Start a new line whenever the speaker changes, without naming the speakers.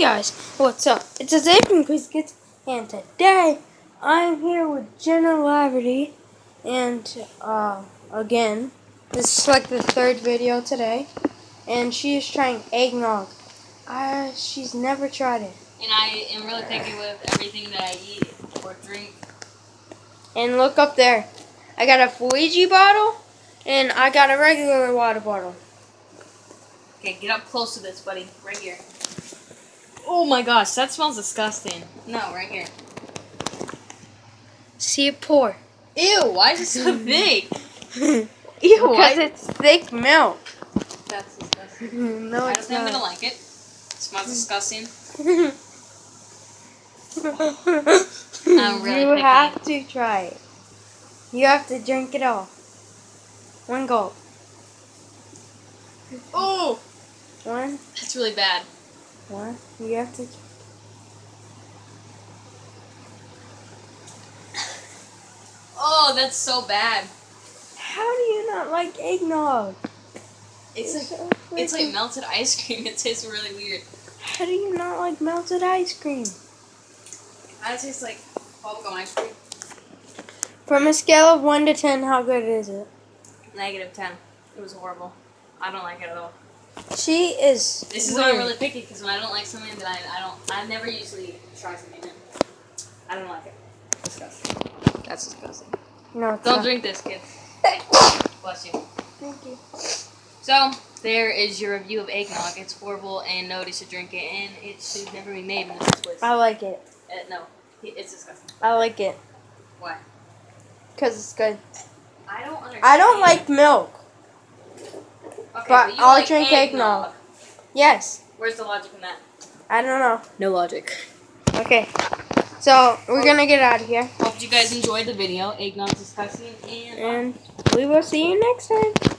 guys, what's up? It's a Zapin Biscuits, and today I'm here with Jenna Laverty, and uh, again, this is like the third video today, and she is trying eggnog. Uh, she's never tried it.
And I am really picky with everything that I eat or drink.
And look up there, I got a Fiji bottle, and I got a regular water bottle.
Okay, get up close to this, buddy. Right here. Oh my gosh, that smells disgusting. No, right here.
See it pour.
Ew, why is it so big?
Ew,
Ew,
because
why?
it's thick milk.
That's disgusting.
no,
I
it's
don't think I'm gonna like it. It smells mm. disgusting. I'm really
you
picky.
have to try it. You have to drink it all. One gulp.
Oh,
One.
that's really bad.
One. You have to.
Oh, that's so bad.
How do you not like eggnog?
It's like
so
it's like melted ice cream. It tastes really weird.
How do you not like melted ice cream?
It tastes like bubblegum ice cream.
From a scale of one to ten, how good is it?
Negative ten. It was horrible. I don't like it at all.
She is.
This is why I'm really picky because when I don't like something that I, I don't I never usually try something new. I don't like it. Disgusting. That's disgusting.
No, it's
Don't
not.
drink this, kids. Bless you.
Thank you.
So there is your review of eggnog. It's horrible, and nobody should drink it, and it should never be made in the first place.
I like it.
Uh, no, it's disgusting.
I like it
Why?
because it's good.
I don't understand.
I don't like milk.
Okay,
but
you
I'll
like
drink eggnog. Yes.
Where's the logic in that?
I don't know.
No logic.
Okay. So we're oh. gonna get out of here,
Hope you guys enjoyed the video. Eggnog's disgusting, and.
Uh, and we will see you next time.